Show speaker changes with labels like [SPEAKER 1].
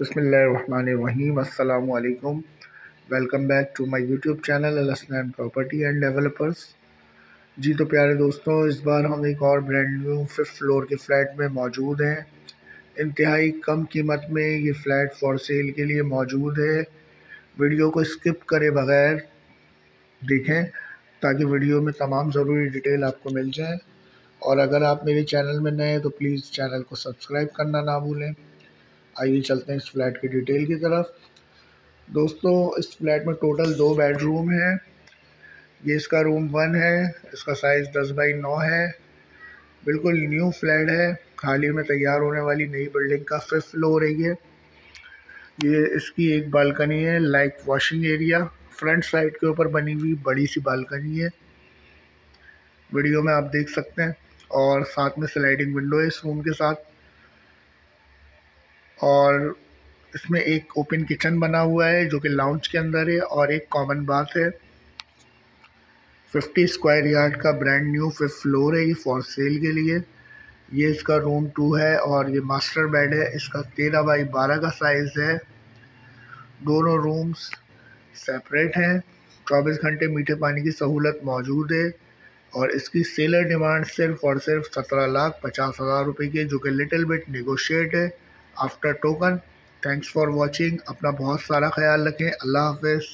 [SPEAKER 1] बसमीम अल्लाम welcome back to my YouTube channel Alsanain property and developers जी तो प्यारे दोस्तों, इस बार हम एक और ब्रांड न्यू फिफ्थ फ्लोर के फ्लैट में मौजूद हैं। इंतहाई कम कीमत में ये फ़्लैट फॉर सेल के लिए मौजूद है। वीडियो को स्किप करे बगैर देखें, ताकि वीडियो में तमाम ज़रूरी डिटेल आपको मिल जाए। और अगर आप मेरे चैनल में नए हैं तो प्लीज़ चैनल को सब्सक्राइब करना ना भूलें। आइए चलते हैं इस फ्लैट की डिटेल की तरफ़। दोस्तों, इस फ्लैट में टोटल दो बेडरूम है। ये इसका रूम वन है, इसका साइज़ दस बाई नौ है। बिल्कुल न्यू फ्लैट है, हाल ही में तैयार होने वाली नई बिल्डिंग का फिफ्थ फ्लोर है ये। ये इसकी एक बालकनी है, like washing area. Front side के ऊपर बनी हुई बड़ी सी बालकनी है। वीडियो में आप देख सकते हैं, और साथ में स्लाइडिंग विंडो है इस रूम के साथ। और इसमें एक ओपन किचन बना हुआ है, जो कि लाउंज के अंदर है और एक कॉमन बाथ है। 50 स्क्वायर यार्ड का ब्रांड न्यू फिफ्थ फ्लोर है, ये फॉर सेल के लिए। ये इसका रूम टू है और ये मास्टर बेड है। इसका तेरह बाई बारह का साइज़ है। दोनों रूम्स सेपरेट हैं। चौबीस घंटे मीठे पानी की सहूलत मौजूद है और इसकी सेलर डिमांड सिर्फ़ और सिर्फ़ सत्रह लाख पचास हज़ार रुपये की जो कि लिटिल बिट नेगोशिएट है। After token thanks for watching अपना बहुत सारा ख्याल रखें अल्लाह हाफिज़